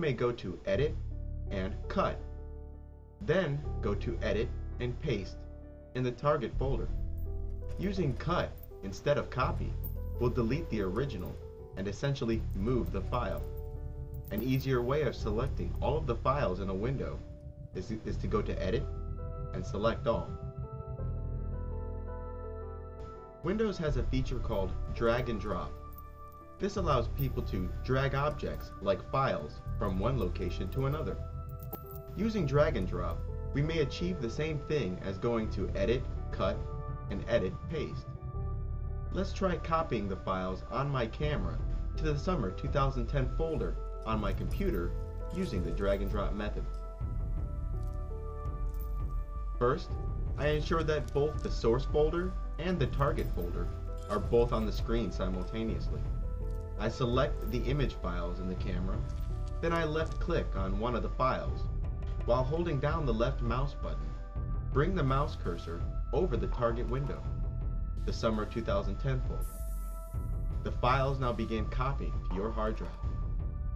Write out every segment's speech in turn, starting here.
may go to Edit and Cut. Then go to Edit and Paste in the target folder. Using Cut instead of Copy will delete the original and essentially move the file. An easier way of selecting all of the files in a window is, is to go to Edit and select all. Windows has a feature called drag and drop. This allows people to drag objects, like files, from one location to another. Using drag and drop, we may achieve the same thing as going to Edit, Cut, and Edit, Paste. Let's try copying the files on my camera to the summer 2010 folder on my computer using the drag and drop method. First, I ensure that both the source folder and the target folder are both on the screen simultaneously. I select the image files in the camera, then I left click on one of the files. While holding down the left mouse button, bring the mouse cursor over the target window, the summer 2010 folder. The files now begin copying to your hard drive.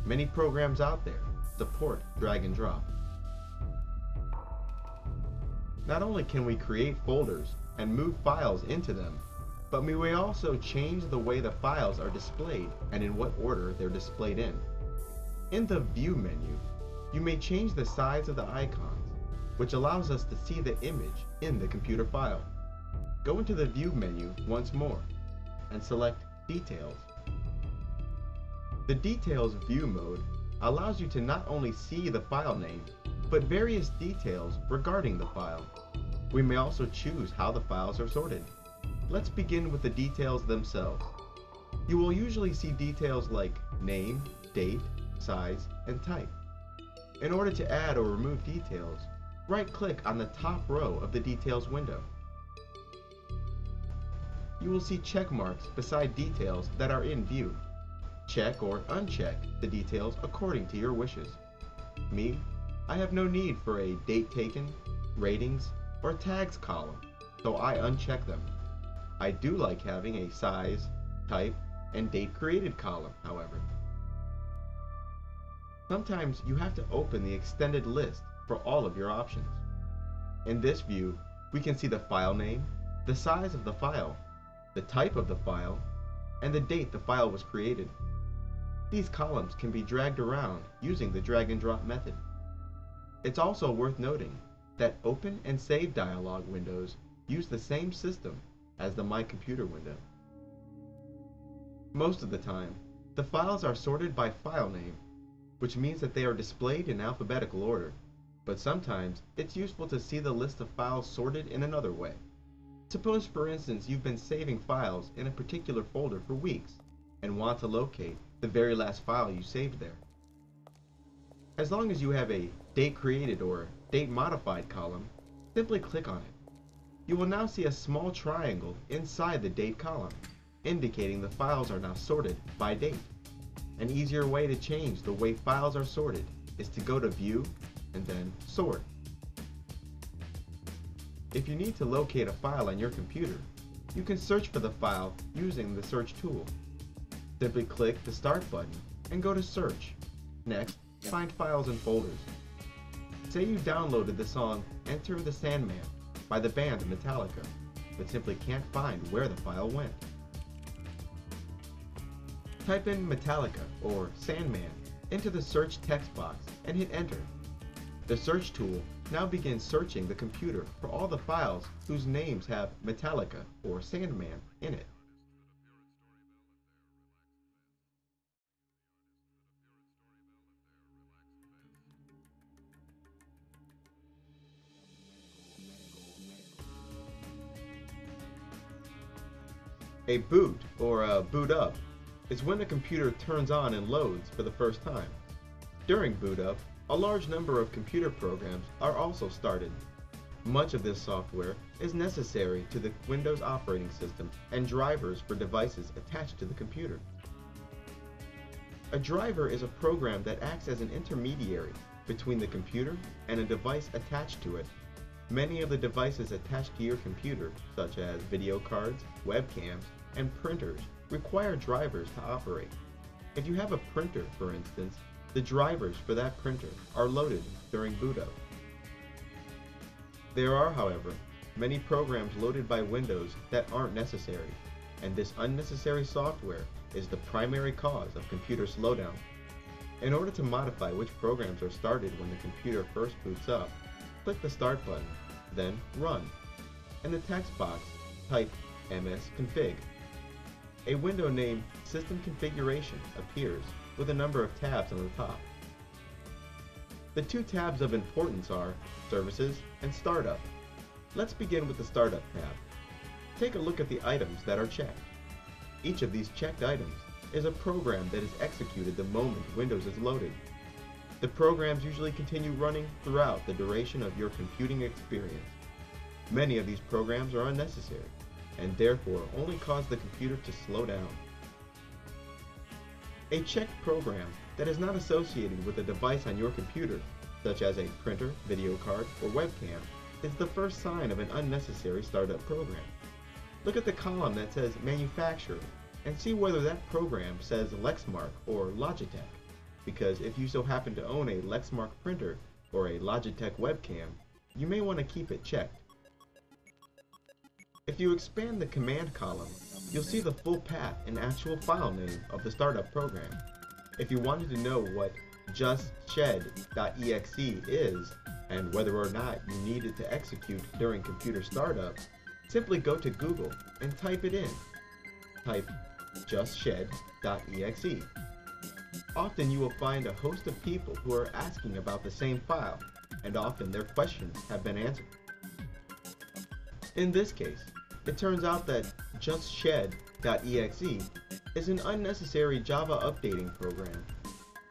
Many programs out there support drag and drop. Not only can we create folders and move files into them, but we may also change the way the files are displayed and in what order they're displayed in. In the View menu, you may change the size of the icons, which allows us to see the image in the computer file. Go into the View menu once more and select Details. The Details View mode allows you to not only see the file name, but various details regarding the file. We may also choose how the files are sorted. Let's begin with the details themselves. You will usually see details like name, date, size, and type. In order to add or remove details, right-click on the top row of the Details window. You will see check marks beside details that are in view. Check or uncheck the details according to your wishes. Me, I have no need for a date taken, ratings, or tags column, so I uncheck them. I do like having a size, type, and date created column, however. Sometimes you have to open the extended list for all of your options. In this view, we can see the file name, the size of the file, the type of the file, and the date the file was created. These columns can be dragged around using the drag and drop method. It's also worth noting that Open and Save dialog windows use the same system as the My Computer window. Most of the time, the files are sorted by file name, which means that they are displayed in alphabetical order, but sometimes it's useful to see the list of files sorted in another way. Suppose for instance you've been saving files in a particular folder for weeks and want to locate the very last file you saved there. As long as you have a date created or date modified column, simply click on it. You will now see a small triangle inside the date column, indicating the files are now sorted by date. An easier way to change the way files are sorted is to go to View and then Sort. If you need to locate a file on your computer, you can search for the file using the search tool. Simply click the Start button and go to Search. Next, find files and folders. Say you downloaded the song Enter the Sandman by the band Metallica, but simply can't find where the file went. Type in Metallica or Sandman into the search text box and hit enter. The search tool now begins searching the computer for all the files whose names have Metallica or Sandman in it. A boot, or a boot up, is when a computer turns on and loads for the first time. During boot up, a large number of computer programs are also started. Much of this software is necessary to the Windows operating system and drivers for devices attached to the computer. A driver is a program that acts as an intermediary between the computer and a device attached to it. Many of the devices attached to your computer, such as video cards, webcams, and printers, require drivers to operate. If you have a printer, for instance, the drivers for that printer are loaded during boot up. There are, however, many programs loaded by Windows that aren't necessary, and this unnecessary software is the primary cause of computer slowdown. In order to modify which programs are started when the computer first boots up, click the Start button, then Run. In the text box, type msconfig. A window named System Configuration appears with a number of tabs on the top. The two tabs of importance are Services and Startup. Let's begin with the Startup tab. Take a look at the items that are checked. Each of these checked items is a program that is executed the moment Windows is loaded. The programs usually continue running throughout the duration of your computing experience. Many of these programs are unnecessary and therefore only cause the computer to slow down. A checked program that is not associated with a device on your computer, such as a printer, video card, or webcam, is the first sign of an unnecessary startup program. Look at the column that says Manufacturer and see whether that program says Lexmark or Logitech, because if you so happen to own a Lexmark printer or a Logitech webcam, you may want to keep it checked. If you expand the command column, you'll see the full path and actual file name of the startup program. If you wanted to know what jusched.exe is and whether or not you need it to execute during computer startup, simply go to Google and type it in. Type jusched.exe. Often you will find a host of people who are asking about the same file, and often their questions have been answered. In this case, it turns out that jusched.exe is an unnecessary Java updating program.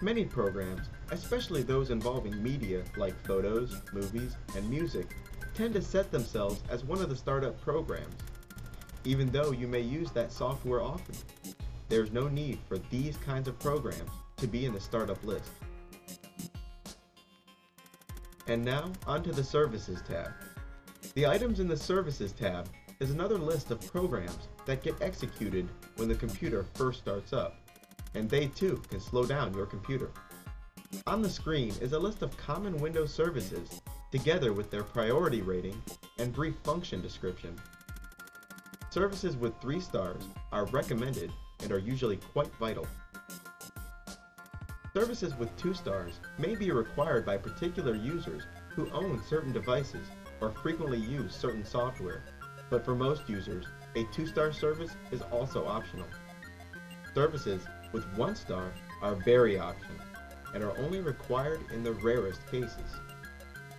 Many programs, especially those involving media like photos, movies, and music, tend to set themselves as one of the startup programs, even though you may use that software often. There's no need for these kinds of programs to be in the startup list. And now, onto the Services tab. The items in the Services tab is another list of programs that get executed when the computer first starts up, and they too can slow down your computer. On the screen is a list of common Windows services, together with their priority rating and brief function description. Services with 3 stars are recommended and are usually quite vital. Services with 2 stars may be required by particular users who own certain devices or frequently use certain software but for most users, a 2-star service is also optional. Services with 1 star are very optional and are only required in the rarest cases.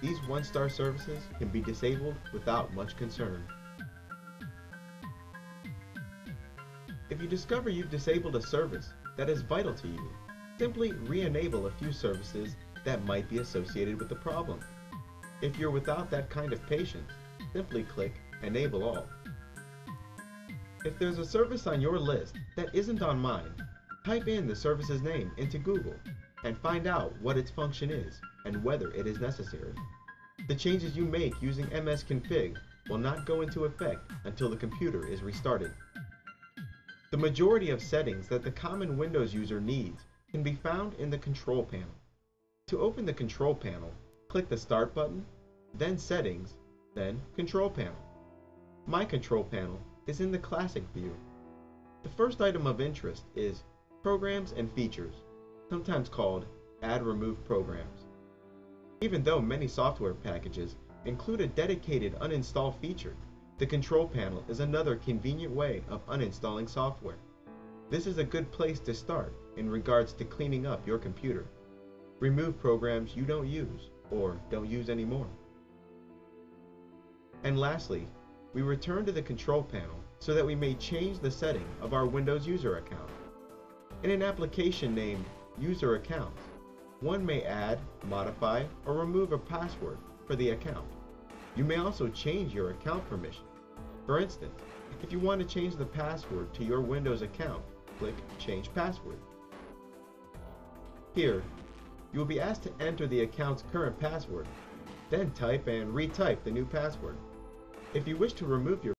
These 1-star services can be disabled without much concern. If you discover you've disabled a service that is vital to you, simply re-enable a few services that might be associated with the problem. If you're without that kind of patience, simply click Enable All. If there's a service on your list that isn't on mine, type in the service's name into Google and find out what its function is and whether it is necessary. The changes you make using msconfig will not go into effect until the computer is restarted. The majority of settings that the common Windows user needs can be found in the Control Panel. To open the Control Panel, click the Start button, then Settings, then Control Panel. My control panel is in the classic view. The first item of interest is Programs and Features, sometimes called Add Remove Programs. Even though many software packages include a dedicated uninstall feature, the control panel is another convenient way of uninstalling software. This is a good place to start in regards to cleaning up your computer. Remove programs you don't use or don't use anymore. And lastly, we return to the control panel so that we may change the setting of our Windows user account. In an application named User Accounts, one may add, modify, or remove a password for the account. You may also change your account permission. For instance, if you want to change the password to your Windows account, click Change Password. Here, you will be asked to enter the account's current password, then type and retype the new password. If you wish to remove your